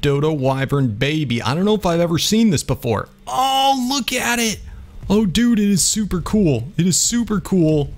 Dodo Wyvern baby. I don't know if I've ever seen this before. Oh, look at it. Oh, dude, it is super cool. It is super cool.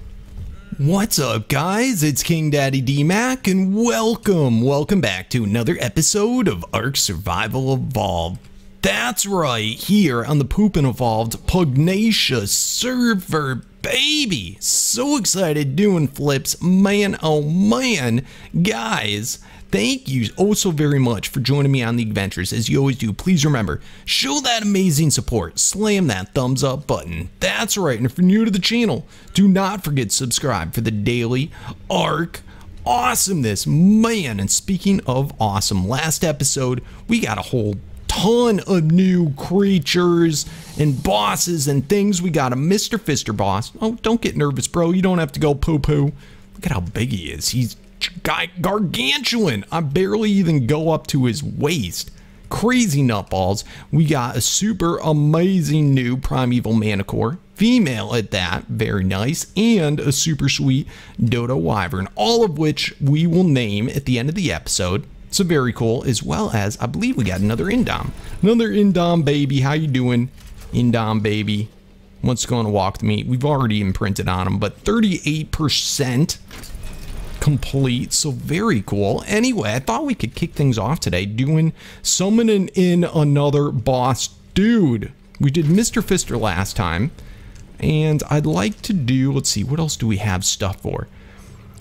What's up, guys? It's King Daddy D-Mac, and welcome, welcome back to another episode of Ark Survival Evolved. That's right, here on the Poopin' Evolved Pugnacia server, baby! So excited doing flips, man, oh man! Guys, thank you oh so very much for joining me on the adventures. As you always do, please remember, show that amazing support. Slam that thumbs up button. That's right, and if you're new to the channel, do not forget to subscribe for the daily Ark awesomeness. Man, and speaking of awesome, last episode, we got a whole ton of new creatures and bosses and things. We got a Mr. Fister boss. Oh, don't get nervous, bro. You don't have to go poo-poo. Look at how big he is. He's gargantuan. I barely even go up to his waist. Crazy nutballs. We got a super amazing new Primeval Manticore. Female at that, very nice, and a super sweet Dodo Wyvern, all of which we will name at the end of the episode. So very cool, as well as I believe we got another Indom. Another Indom baby. How you doing, Indom baby? Going to walk with me? We've already imprinted on him, but 38% complete. So very cool. Anyway, I thought we could kick things off today doing summoning in another boss dude. We did Mr. Fister last time. And I'd like to do, let's see, what else do we have stuff for?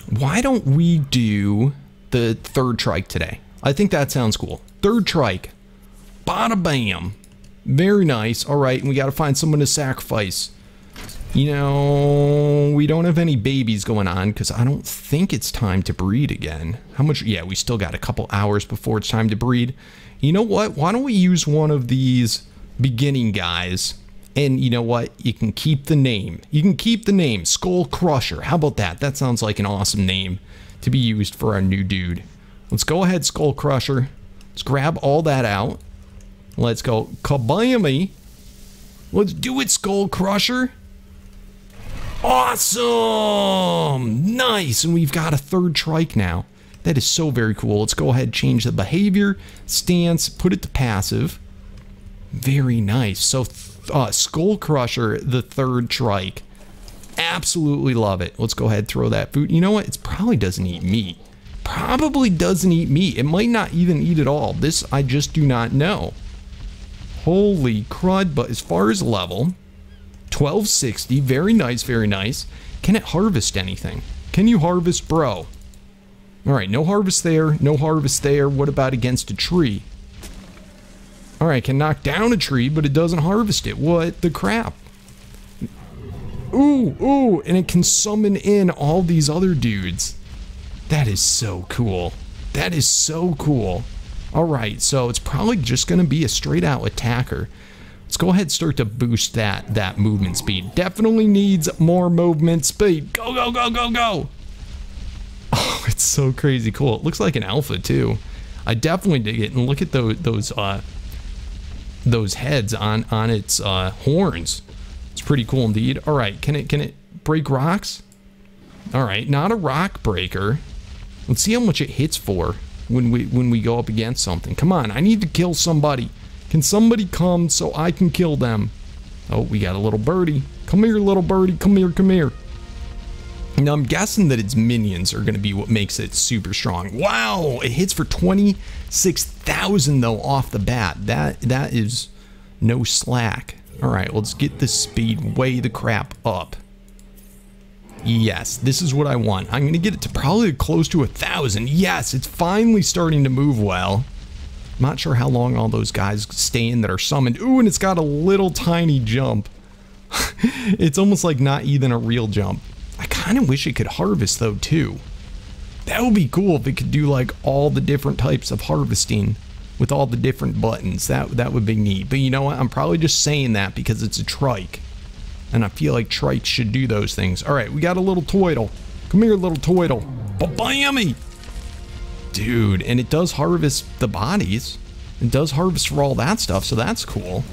Why don't we do the third trike today. I think that sounds cool. Third trike. Bada bam. Very nice. All right, and we got to find someone to sacrifice. You know, we don't have any babies going on because I don't think it's time to breed again. How much? Yeah, we still got a couple hours before it's time to breed. You know what? Why don't we use one of these beginning guys? And you know what? You can keep the name. You can keep the name, Skull Crusher. How about that? That sounds like an awesome name to be used for our new dude. Let's go ahead, Skull Crusher. Let's grab all that out. Let's go kabammy. Let's do it, Skull Crusher. Awesome! Nice! And we've got a third trike now. That is so very cool. Let's go ahead change the behavior, stance, put it to passive. Very nice. So, uh, Skull Crusher, the third trike. Absolutely love it. Let's go ahead throw that food. You know what? It probably doesn't eat meat. Probably doesn't eat meat. It might not even eat at all. This I just do not know. Holy crud. But as far as level, 1260. Very nice, very nice. Can it harvest anything? Can you harvest, bro? Alright, no harvest there. No harvest there. What about against a tree? Alright, can knock down a tree, but it doesn't harvest it. What the crap? Ooh, ooh, and it can summon in all these other dudes. That is so cool. That is so cool. All right, so it's probably just going to be a straight out attacker. Let's go ahead and start to boost that that movement speed. Definitely needs more movement speed. Go, go, go, go, go. Oh, it's so crazy cool. It looks like an alpha too. I definitely dig it. And look at those those uh those heads on on its uh horns. It's pretty cool indeed. All right, can it can it break rocks? All right, not a rock breaker. Let's see how much it hits for when we when we go up against something. Come on, I need to kill somebody. Can somebody come so I can kill them? Oh, we got a little birdie. Come here, little birdie. Come here, come here. Now, I'm guessing that its minions are going to be what makes it super strong. Wow, it hits for 26,000 though off the bat. That That is no slack. All right, let's get the speed way the crap up. Yes, this is what I want. I'm going to get it to probably close to a thousand. Yes, it's finally starting to move well. I'm not sure how long all those guys stay in that are summoned. Ooh, and it's got a little tiny jump. it's almost like not even a real jump. I kind of wish it could harvest though too. That would be cool if it could do like all the different types of harvesting with all the different buttons. That that would be neat. But you know what? I'm probably just saying that because it's a trike. And I feel like trikes should do those things. All right, we got a little toidle. Come here, little toidle. Bammy! Dude, and it does harvest the bodies. It does harvest for all that stuff, so that's cool.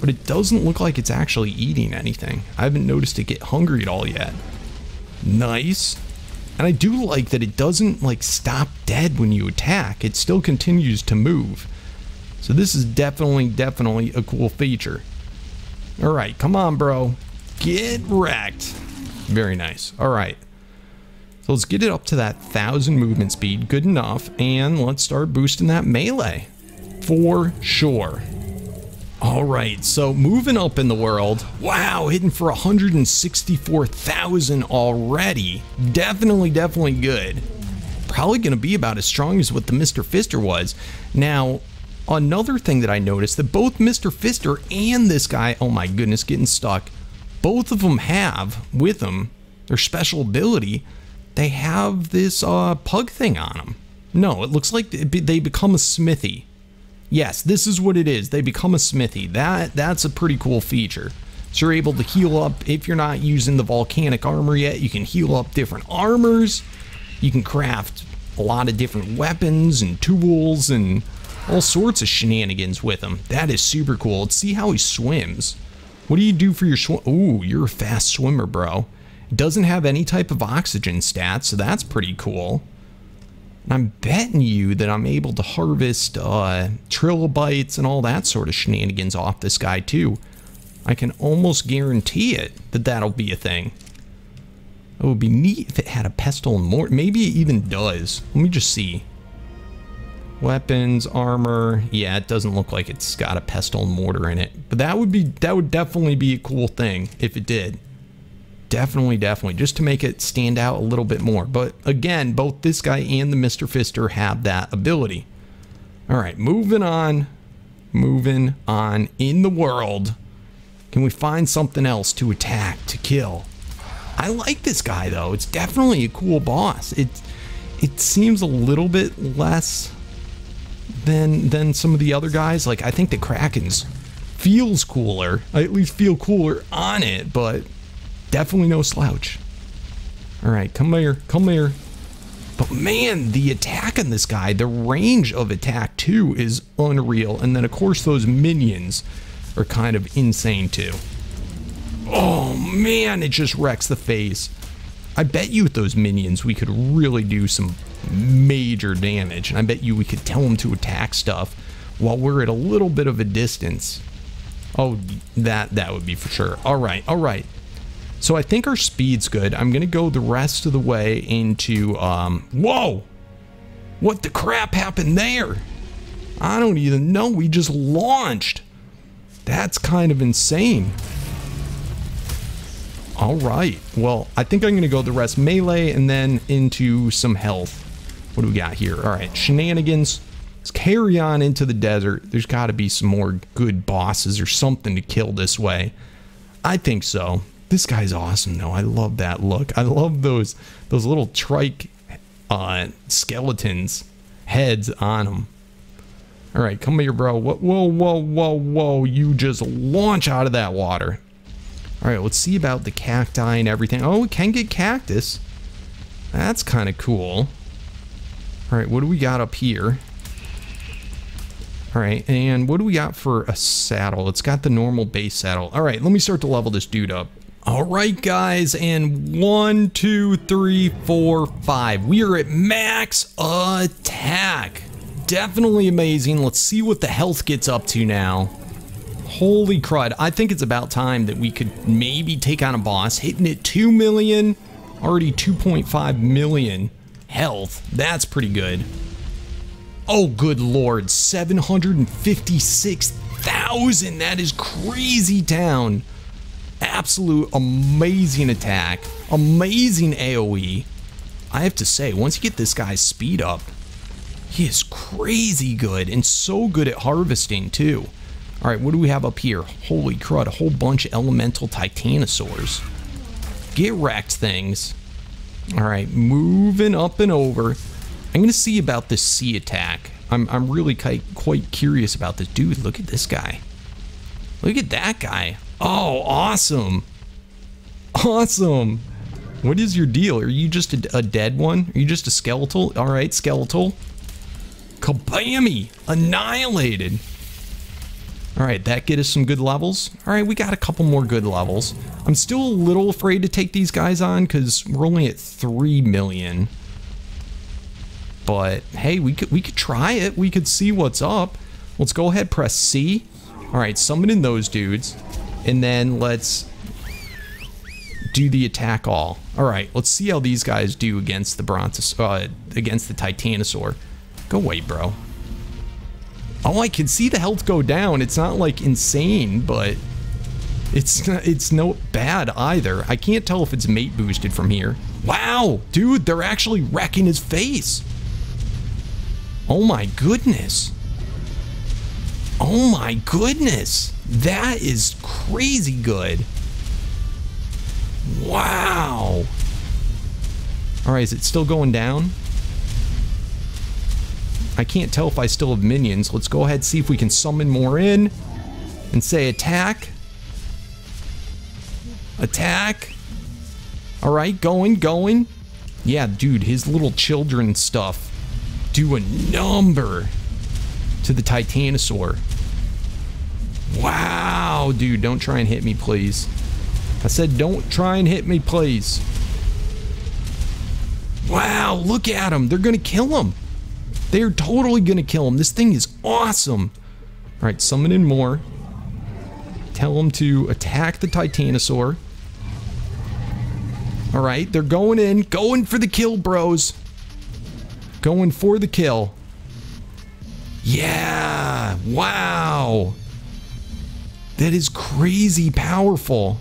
But it doesn't look like it's actually eating anything. I haven't noticed it get hungry at all yet. Nice. And I do like that it doesn't like stop dead when you attack. It still continues to move. So this is definitely, definitely a cool feature. All right, come on, bro. Get wrecked. Very nice. All right. So let's get it up to that 1,000 movement speed. Good enough. And let's start boosting that melee. For sure. All right, so moving up in the world. Wow, hitting for 164,000 already. Definitely, definitely good. Probably going to be about as strong as what the Mr. Fister was. Now, another thing that I noticed that both Mr. Fister and this guy, oh my goodness, getting stuck, both of them have with them their special ability. They have this uh, pug thing on them. No, it looks like they become a smithy. Yes, this is what it is. They become a smithy. That That's a pretty cool feature. So you're able to heal up, if you're not using the volcanic armor yet, you can heal up different armors. You can craft a lot of different weapons and tools and all sorts of shenanigans with them. That is super cool. Let's see how he swims. What do you do for your swim? Ooh, you're a fast swimmer, bro. Doesn't have any type of oxygen stats, so that's pretty cool. I'm betting you that I'm able to harvest uh, trilobites and all that sort of shenanigans off this guy too. I can almost guarantee it that that'll be a thing. It would be neat if it had a pestle and mortar. Maybe it even does. Let me just see. Weapons, armor. Yeah, it doesn't look like it's got a pestle and mortar in it. But that would be that would definitely be a cool thing if it did. Definitely, definitely. Just to make it stand out a little bit more. But again, both this guy and the Mr. Fister have that ability. All right, moving on. Moving on in the world. Can we find something else to attack, to kill? I like this guy though. It's definitely a cool boss. It it seems a little bit less than than some of the other guys. Like I think the Kraken's feels cooler. I at least feel cooler on it, but Definitely no slouch. All right, come here, come here. But man, the attack on this guy, the range of attack too is unreal. And then of course those minions are kind of insane too. Oh man, it just wrecks the face. I bet you with those minions we could really do some major damage. And I bet you we could tell them to attack stuff while we're at a little bit of a distance. Oh, that that would be for sure. All right, all right. So I think our speed's good. I'm going to go the rest of the way into, um, whoa! What the crap happened there? I don't even know. We just launched. That's kind of insane. All right. Well, I think I'm going to go the rest melee and then into some health. What do we got here? All right. Shenanigans. Let's carry on into the desert. There's got to be some more good bosses or something to kill this way. I think so. This guy's awesome though. I love that look. I love those those little trike uh, skeletons heads on them. All right, come here, bro. Whoa, whoa, whoa, whoa, whoa. You just launch out of that water. All right, let's see about the cacti and everything. Oh, we can get cactus. That's kind of cool. All right, what do we got up here? All right, and what do we got for a saddle? It's got the normal base saddle. All right, let me start to level this dude up. All right, guys, and one, two, three, four, five. We are at max attack. Definitely amazing. Let's see what the health gets up to now. Holy crud. I think it's about time that we could maybe take on a boss. Hitting it 2 million, already 2.5 million health. That's pretty good. Oh, good lord. 756,000. That is crazy town absolute amazing attack, amazing AoE. I have to say, once you get this guy's speed up, he is crazy good and so good at harvesting too. All right, what do we have up here? Holy crud, a whole bunch of elemental titanosaurs. Get wrecked things. All right, moving up and over. I'm to see about this sea attack. I'm, I'm really quite, quite curious about this. Dude, look at this guy. Look at that guy. Oh, awesome. Awesome. What is your deal? Are you just a, a dead one? Are you just a skeletal? All right, skeletal. Kabammy! Annihilated. All right, that get us some good levels. All right, we got a couple more good levels. I'm still a little afraid to take these guys on because we're only at 3 million. But hey, we could we could try it. We could see what's up. Let's go ahead, press C. All right, summoning those dudes. And then let's do the attack all. All right, let's see how these guys do against the Brontos uh, against the Titanosaur. Go away, bro. Oh, I can see the health go down. It's not like insane, but it's not, it's no bad either. I can't tell if it's mate boosted from here. Wow, dude, they're actually wrecking his face. Oh my goodness. Oh my goodness. That is crazy good. Wow. All right, is it still going down? I can't tell if I still have minions. Let's go ahead and see if we can summon more in and say attack. Attack. All right, going, going. Yeah, dude, his little children stuff do a number to the Titanosaur. Wow, dude, don't try and hit me, please. I said don't try and hit me, please. Wow, look at them. They're going to kill him. They're totally going to kill him. This thing is awesome. All right, summon in more. Tell them to attack the Titanosaur. All right, they're going in. Going for the kill, bros. Going for the kill. Yeah. Wow. That is crazy powerful.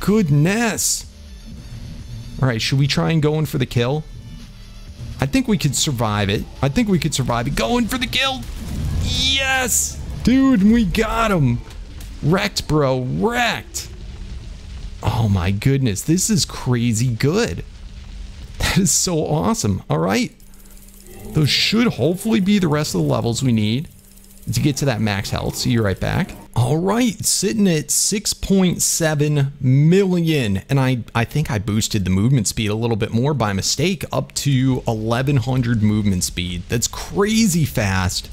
Goodness. All right, should we try and go in for the kill? I think we could survive it. I think we could survive it. Going for the kill. Yes. Dude, we got him. Wrecked, bro. Wrecked. Oh my goodness. This is crazy good. That is so awesome. All right. Those should hopefully be the rest of the levels we need to get to that max health. See you right back. All right, sitting at 6.7 million. And I, I think I boosted the movement speed a little bit more by mistake up to 1100 movement speed. That's crazy fast.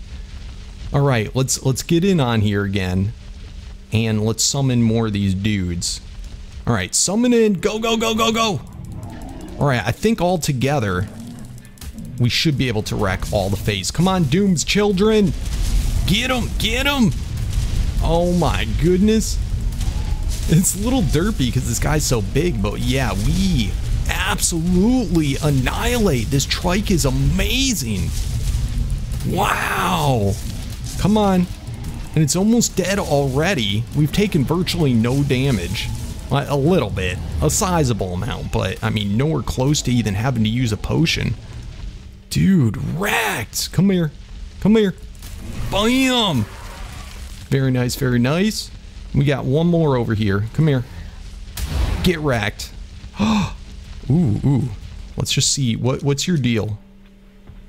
All right, let's let's get in on here again. And let's summon more of these dudes. All right, summon in. Go, go, go, go, go. All right, I think all together, we should be able to wreck all the face. Come on, Doom's children. Get him, get him. Oh my goodness. It's a little derpy because this guy's so big, but yeah, we absolutely annihilate. This trike is amazing. Wow. Come on. And it's almost dead already. We've taken virtually no damage. A little bit. A sizable amount, but I mean, nowhere close to even having to use a potion. Dude, wrecked. Come here. Come here. Bam! Very nice, very nice. We got one more over here. Come here. Get racked. ooh, ooh. Let's just see. What What's your deal?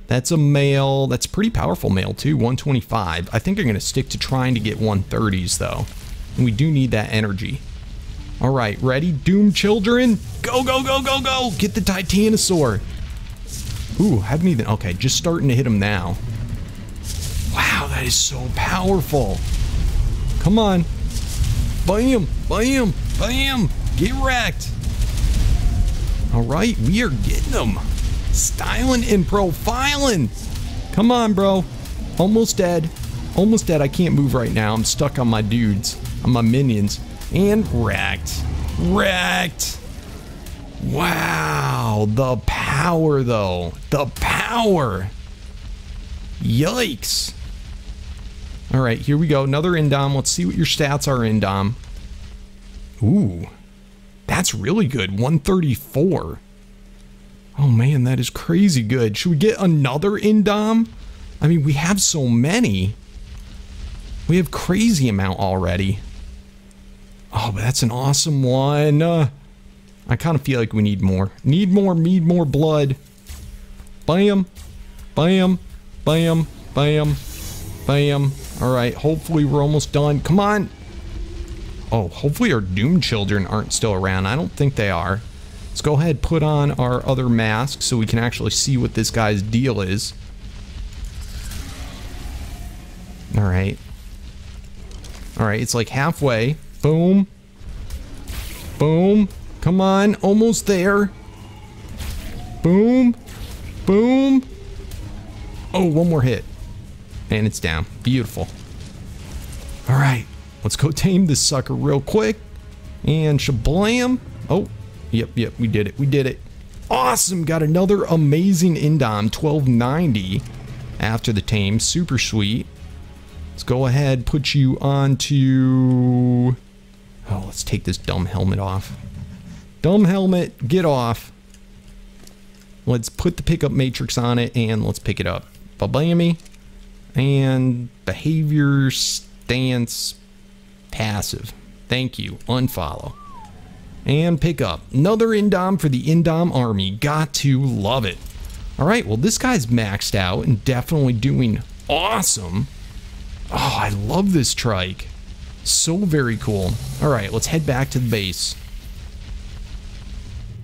That's a male. That's pretty powerful male, too. 125. I think I'm to stick to trying to get 130s, though. And we do need that energy. All right, ready? Doom children. Go, go, go, go, go. Get the Titanosaur. Ooh, haven't even... Okay, just starting to hit him now. Wow, that is so powerful. Come on. Bam, bam, bam. Get wrecked. All right, we are getting them. Styling and profiling. Come on, bro. Almost dead. Almost dead. I can't move right now. I'm stuck on my dudes, on my minions. And wrecked. Wrecked. Wow. The power, though. The power. Yikes. All right, here we go. Another Indom. Let's see what your stats are, Indom. Ooh, that's really good. 134. Oh man, that is crazy good. Should we get another Indom? I mean, we have so many. We have crazy amount already. Oh, but that's an awesome one. Uh, I kind of feel like we need more. Need more, need more blood. Bam, bam, bam, bam, bam. All right, hopefully we're almost done. Come on. Oh, hopefully our Doom Children aren't still around. I don't think they are. Let's go ahead put on our other mask so we can actually see what this guy's deal is. All right. All right, it's like halfway. Boom. Boom. Come on, almost there. Boom. Boom. Oh, one more hit. And it's down. Beautiful. All right, let's go tame this sucker real quick. And shablam. Oh, yep, yep, we did it. We did it. Awesome. Got another amazing Indom 1290 after the tame. Super sweet. Let's go ahead, put you onto... Oh, let's take this dumb helmet off. Dumb helmet, get off. Let's put the pickup matrix on it and let's pick it up. Babammy. And behavior stance passive. Thank you. Unfollow. And pick up. Another Indom for the Indom army. Got to love it. Alright, well this guy's maxed out and definitely doing awesome. Oh, I love this trike. So very cool. Alright, let's head back to the base.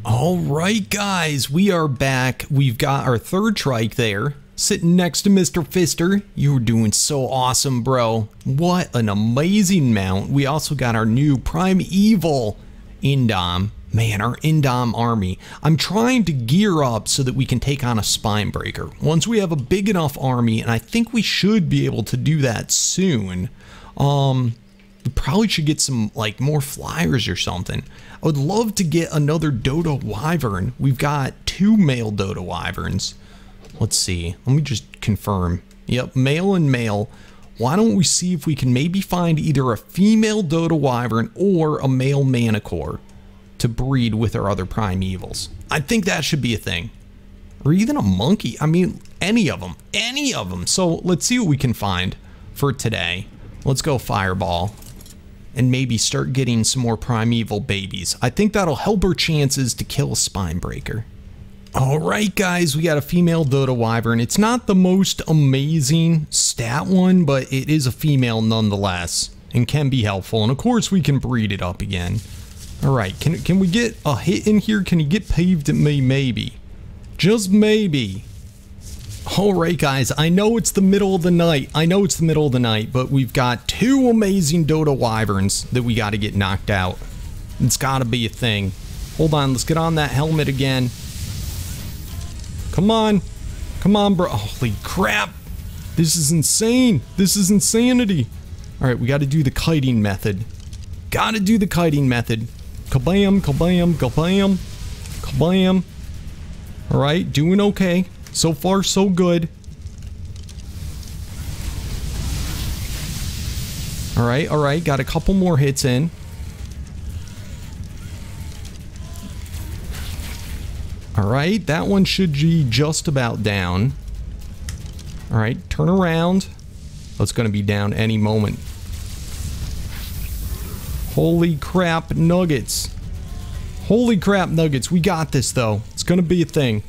Alright guys, we are back. We've got our third trike there. Sitting next to Mr. Fister. You're doing so awesome, bro. What an amazing mount. We also got our new Primeval Indom. Man, our Indom army. I'm trying to gear up so that we can take on a spine breaker. Once we have a big enough army, and I think we should be able to do that soon, um, we probably should get some, like, more flyers or something. I would love to get another Dodo Wyvern. We've got two male Dodo Wyverns. Let's see. Let me just confirm. Yep, male and male. Why don't we see if we can maybe find either a female Dodo Wyvern or a male Manticore to breed with our other Primevals. I think that should be a thing. Or even a monkey. I mean, any of them. Any of them. So let's see what we can find for today. Let's go Fireball. And maybe start getting some more Primeval babies. I think that'll help our chances to kill a Spine Breaker. Alright guys, we got a female Dodo Wyvern. It's not the most amazing stat one, but it is a female nonetheless. And can be helpful. And of course we can breed it up again. Alright, can, can we get a hit in here? Can he get paved at me? Maybe. Just maybe. Alright guys, I know it's the middle of the night. I know it's the middle of the night, but we've got two amazing Dodo Wyverns that we got to get knocked out. It's got to be a thing. Hold on, let's get on that helmet again. Come on. Come on, bro. Holy crap. This is insane. This is insanity. All right, we got to do the kiting method. Got to do the kiting method. Kabam, kabam, kabam, kabam. All right, doing okay. So far, so good. All right, all right. Got a couple more hits in. All right, that one should be just about down. All right, turn around. It's going to be down any moment. Holy crap, nuggets. Holy crap, nuggets. We got this, though. It's going to be a thing.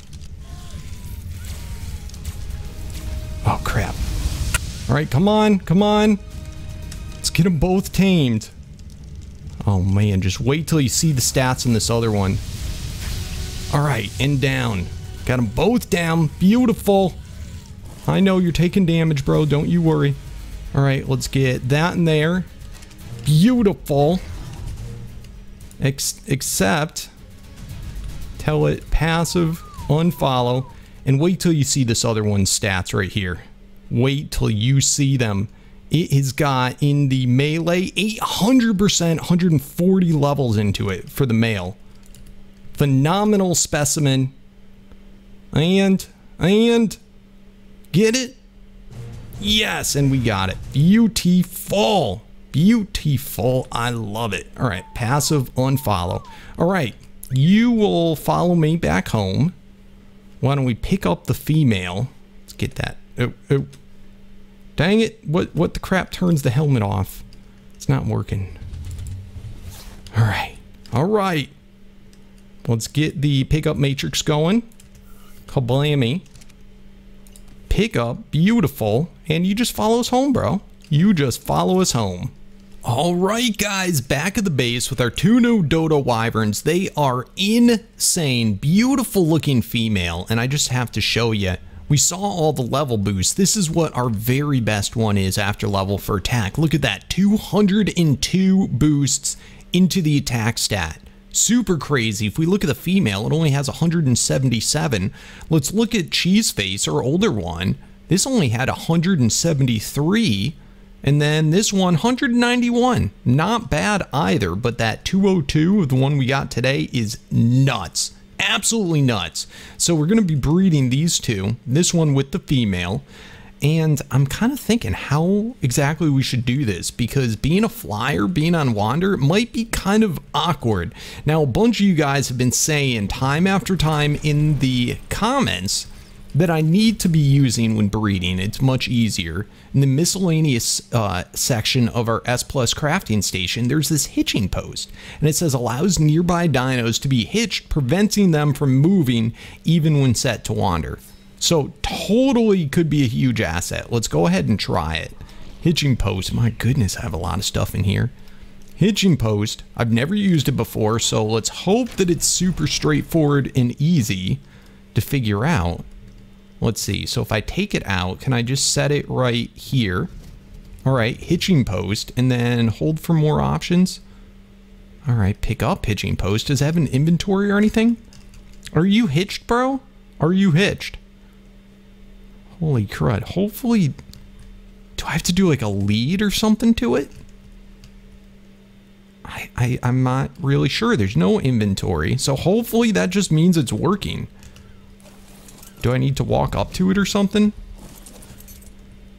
Oh, crap. All right, come on, come on. Let's get them both tamed. Oh, man, just wait till you see the stats in this other one. All right, and down. Got them both down. Beautiful. I know you're taking damage, bro. Don't you worry. All right, let's get that in there. Beautiful. Ex except, tell it passive, unfollow, and wait till you see this other one's stats right here. Wait till you see them. It has got in the melee 800%, 140 levels into it for the male phenomenal specimen. And, and, get it? Yes, and we got it. Beautiful. Beautiful. I love it. All right, passive unfollow. All right, you will follow me back home. Why don't we pick up the female? Let's get that. Oh, oh. Dang it. What, what the crap turns the helmet off? It's not working. All right. All right. Let's get the pickup matrix going. Kablammy. Pickup, beautiful. And you just follow us home, bro. You just follow us home. Alright guys, back at the base with our two new Dodo Wyverns. They are insane, beautiful looking female, and I just have to show you We saw all the level boosts. This is what our very best one is after level for attack. Look at that, 202 boosts into the attack stat. Super crazy. If we look at the female, it only has 177. Let's look at Cheeseface, our older one. This only had 173. And then this one, 191. Not bad either, but that 202, of the one we got today, is nuts. Absolutely nuts. So we're going to be breeding these two, this one with the female. And I'm kind of thinking how exactly we should do this because being a flyer, being on Wander might be kind of awkward. Now, a bunch of you guys have been saying time after time in the comments that I need to be using when breeding. It's much easier. In the miscellaneous uh, section of our S Plus crafting station, there's this hitching post, and it says allows nearby dinos to be hitched, preventing them from moving even when set to wander. So totally could be a huge asset. Let's go ahead and try it. Hitching post, my goodness, I have a lot of stuff in here. Hitching post, I've never used it before, so let's hope that it's super straightforward and easy to figure out. Let's see. So if I take it out, can I just set it right here? All right, hitching post, and then hold for more options. All right, pick up hitching post. Does it have an inventory or anything? Are you hitched, bro? Are you hitched? Holy crud. Hopefully, do I have to do like a lead or something to it? I, I, I'm not really sure. There's no inventory. So hopefully that just means it's working. Do I need to walk up to it or something?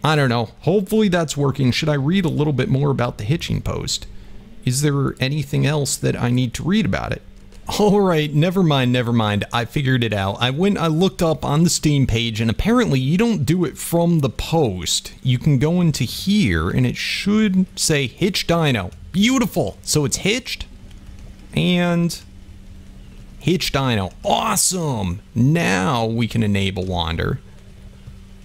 I don't know. Hopefully that's working. Should I read a little bit more about the hitching post? Is there anything else that I need to read about it? All right, never mind, never mind. I figured it out. I went, I looked up on the Steam page, and apparently you don't do it from the post. You can go into here, and it should say Hitch Dino. Beautiful. So it's hitched, and Hitch Dino. Awesome! Now we can enable Wander.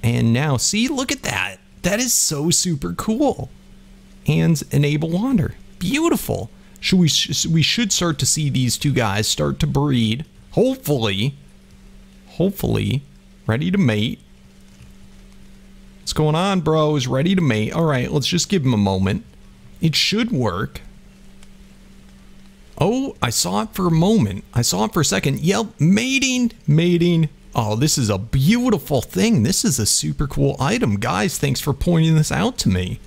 And now, see, look at that. That is so super cool. And enable Wander. Beautiful. Should we, we should start to see these two guys start to breed. Hopefully. Hopefully. Ready to mate. What's going on, bro? Is Ready to mate. All right, let's just give him a moment. It should work. Oh, I saw it for a moment. I saw it for a second. Yep, mating, mating. Oh, this is a beautiful thing. This is a super cool item. Guys, thanks for pointing this out to me.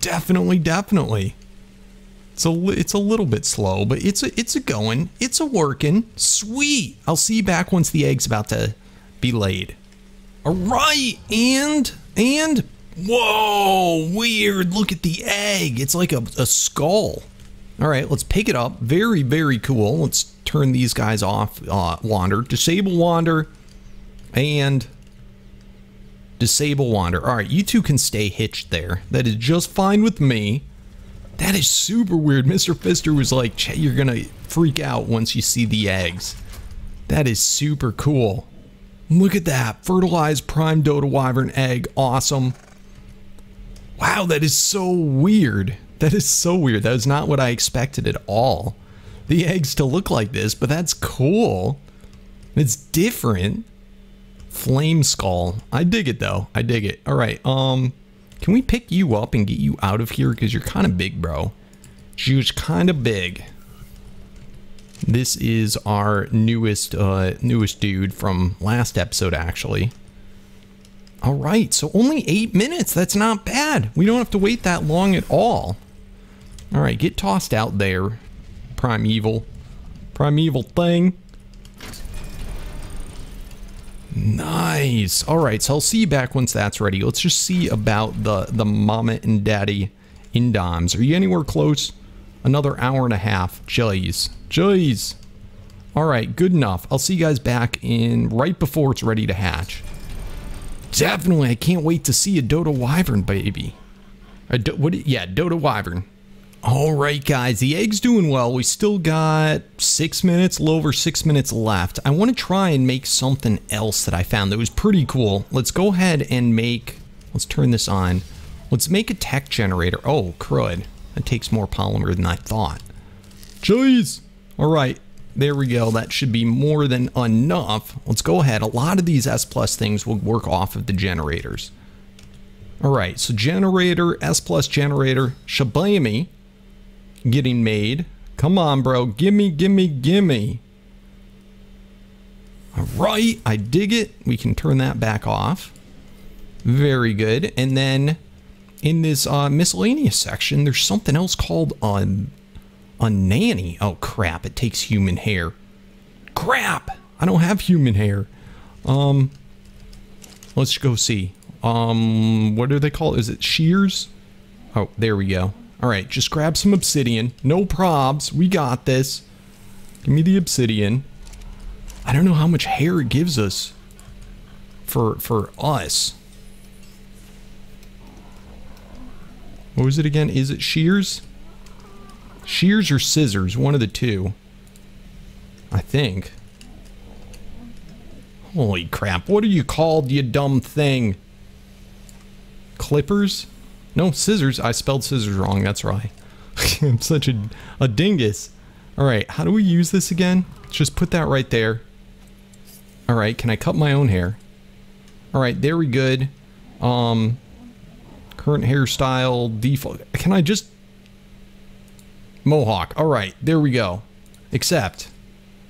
Definitely, definitely. It's a, it's a little bit slow, but it's a, it's a going. It's a working. Sweet. I'll see you back once the egg's about to be laid. All right, and, and, whoa, weird. Look at the egg. It's like a, a skull. All right, let's pick it up. Very, very cool. Let's turn these guys off. Uh, wander. Disable wander. And disable wander. All right, you two can stay hitched there. That is just fine with me. That is super weird. Mr. Fister was like, you're going to freak out once you see the eggs. That is super cool. Look at that. Fertilized prime Dodo Wyvern egg. Awesome. Wow, that is so weird. That is so weird. That is not what I expected at all. The eggs to look like this, but that's cool. It's different. Flame skull. I dig it though. I dig it. All right. Um, can we pick you up and get you out of here? Because you're kind of big, bro. You're kind of big. This is our newest, uh, newest dude from last episode, actually. All right, so only eight minutes. That's not bad. We don't have to wait that long at all. All right, get tossed out there, primeval. Primeval thing. Nice. All right, so I'll see you back once that's ready. Let's just see about the, the mama and daddy indoms. Are you anywhere close? Another hour and a half. Jeez. Jeez. All right, good enough. I'll see you guys back in right before it's ready to hatch. Definitely, I can't wait to see a Dodo Wyvern baby. A do, what? Yeah, Dodo Wyvern. All right, guys, the egg's doing well. We still got six minutes, a little over six minutes left. I want to try and make something else that I found that was pretty cool. Let's go ahead and make, let's turn this on. Let's make a tech generator. Oh, crud. That takes more polymer than I thought. Jeez. All right. There we go. That should be more than enough. Let's go ahead. A lot of these S plus things will work off of the generators. All right, so generator, S plus generator, Shabami getting made. Come on, bro. Gimme, gimme, gimme. All right, I dig it. We can turn that back off. Very good. And then in this uh, miscellaneous section, there's something else called a, a nanny. Oh, crap. It takes human hair. Crap. I don't have human hair. Um, let's go see. Um, what do they call it? Is it shears? Oh, there we go. All right, just grab some obsidian. No probs. We got this. Give me the obsidian. I don't know how much hair it gives us for for us. What was it again? Is it shears? Shears or scissors? One of the two. I think. Holy crap. What are you called, you dumb thing? Clippers? No, scissors. I spelled scissors wrong. That's right. I'm such a, a dingus. Alright, how do we use this again? Just put that right there. Alright, can I cut my own hair? Alright, there we good. Um, current hairstyle, default. Can I just... Mohawk. Alright, there we go. Except...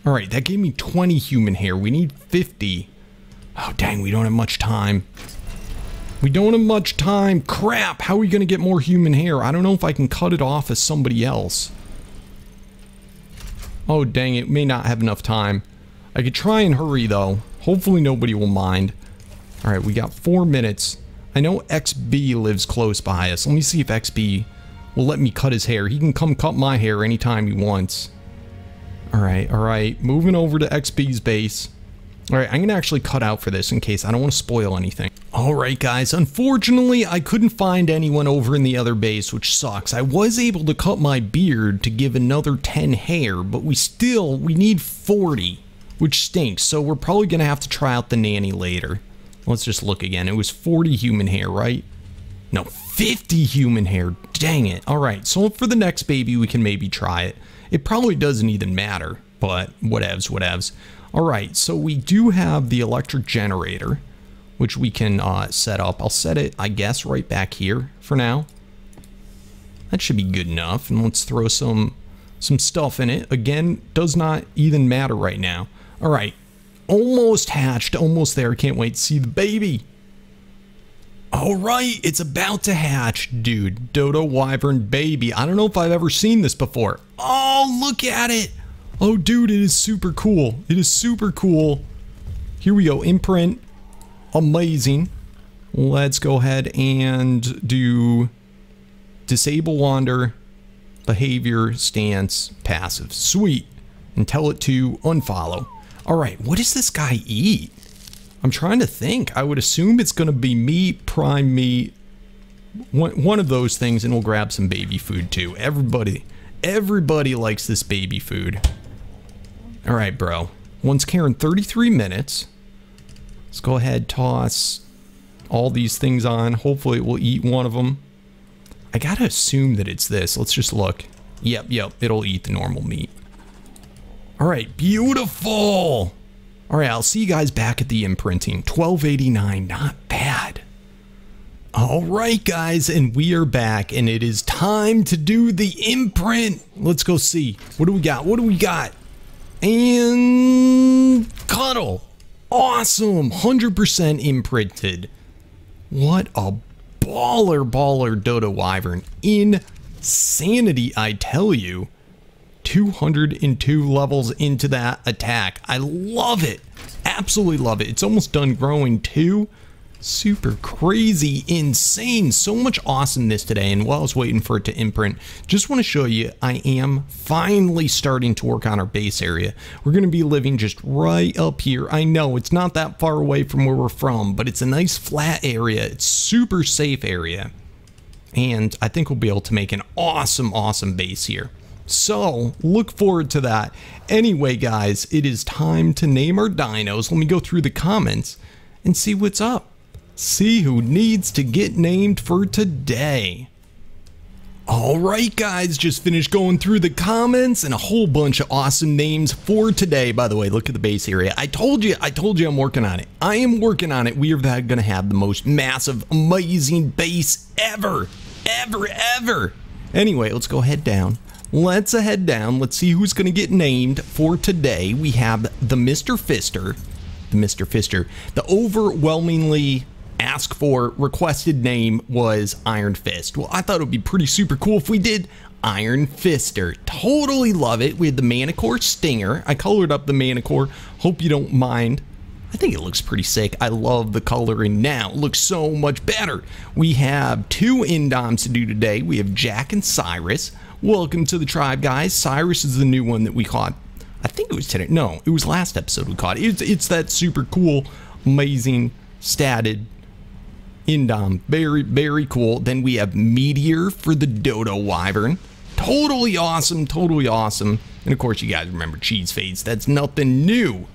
Alright, that gave me 20 human hair. We need 50. Oh, dang, we don't have much time. We don't have much time. Crap, how are we going to get more human hair? I don't know if I can cut it off as somebody else. Oh, dang it. May not have enough time. I could try and hurry, though. Hopefully nobody will mind. Alright, we got four minutes. I know XB lives close by us. Let me see if XB will let me cut his hair. He can come cut my hair anytime he wants. Alright, alright. Moving over to XB's base. Alright, I'm going to actually cut out for this in case I don't want to spoil anything. Alright guys, unfortunately I couldn't find anyone over in the other base, which sucks. I was able to cut my beard to give another 10 hair, but we still, we need 40, which stinks, so we're probably to have to try out the nanny later. Let's just look again. It was 40 human hair, right? No, 50 human hair. Dang it. Alright, so for the next baby we can maybe try it. It probably doesn't even matter, but whatevs, whatevs. Alright, so we do have the electric generator which we can uh, set up. I'll set it, I guess, right back here for now. That should be good enough. And let's throw some some stuff in it. Again, does not even matter right now. All right, almost hatched, almost there. Can't wait to see the baby. All right, it's about to hatch, dude. Dodo Wyvern baby. I don't know if I've ever seen this before. Oh, look at it. Oh, dude, it is super cool. It is super cool. Here we go, imprint amazing. Let's go ahead and do disable wander, behavior, stance, passive. Sweet. And tell it to unfollow. All right, what does this guy eat? I'm trying to think. I would assume it's going to be meat, prime meat, one, one of those things, and we'll grab some baby food too. Everybody, everybody likes this baby food. All right, bro. One's carrying 33 minutes. Let's go ahead, toss all these things on. Hopefully it will eat one of them. I gotta assume that it's this. Let's just look. Yep, yep, it'll eat the normal meat. All right, beautiful. All right, I'll see you guys back at the imprinting. 1289, not bad. All right, guys, and we are back, and it is time to do the imprint. Let's go see. What do we got? What do we got? And cuddle. Awesome. 100% imprinted. What a baller baller dodo wyvern. Insanity i tell you. 202 levels into that attack. I love it. Absolutely love it. It's almost done growing too super crazy, insane, so much awesomeness today. And while I was waiting for it to imprint, just want to show you I am finally starting to work on our base area. We're going to be living just right up here. I know it's not that far away from where we're from, but it's a nice flat area. It's super safe area. And I think we'll be able to make an awesome, awesome base here. So, look forward to that. Anyway, guys, it is time to name our dinos. Let me go through the comments and see what's up see who needs to get named for today. All right, guys, just finished going through the comments and a whole bunch of awesome names for today. By the way, look at the base area. I told you, I told you I'm working on it. I am working on it. We are going to have the most massive, amazing base ever, ever, ever. Anyway, let's go head down. Let's head down. Let's see who's going to get named for today. We have the Mr. Fister, the Mr. Fister, the overwhelmingly ask for requested name was Iron Fist. Well, I thought it would be pretty super cool if we did Iron Fister. Totally love it. We had the Manticore Stinger. I colored up the Manticore. Hope you don't mind. I think it looks pretty sick. I love the coloring now. It looks so much better. We have two Indoms to do today. We have Jack and Cyrus. Welcome to the tribe, guys. Cyrus is the new one that we caught. I think it was today. No, it was last episode we caught. It's, it's that super cool, amazing, statted Indom. Um, very, very cool. Then we have Meteor for the Dodo Wyvern. Totally awesome, totally awesome. And of course, you guys remember Cheese Face. That's nothing new.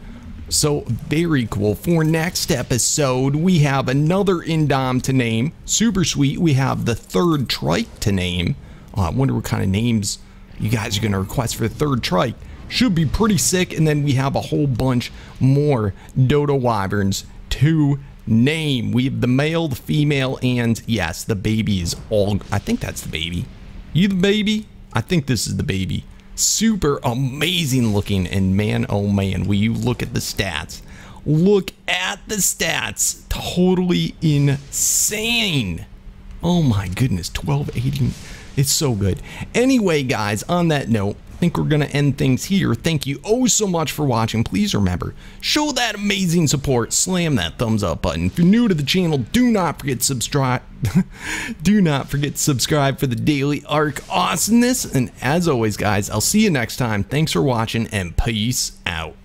So very cool. For next episode, we have another Indom to name. Super sweet. We have the third Trike to name. Oh, I wonder what kind of names you guys are going to request for the third Trike. Should be pretty sick. And then we have a whole bunch more Dodo Wyverns to name. We have the male, the female, and yes, the baby is all. I think that's the baby. You the baby? I think this is the baby. Super amazing looking, and man, oh man, will you look at the stats? Look at the stats. Totally insane. Oh my goodness, 1280. It's so good. Anyway, guys, on that note, think we're going to end things here. Thank you oh so much for watching. Please remember, show that amazing support. Slam that thumbs up button. If you're new to the channel, do not forget to subscribe. do not forget to subscribe for the daily ARK awesomeness. And as always, guys, I'll see you next time. Thanks for watching and peace out.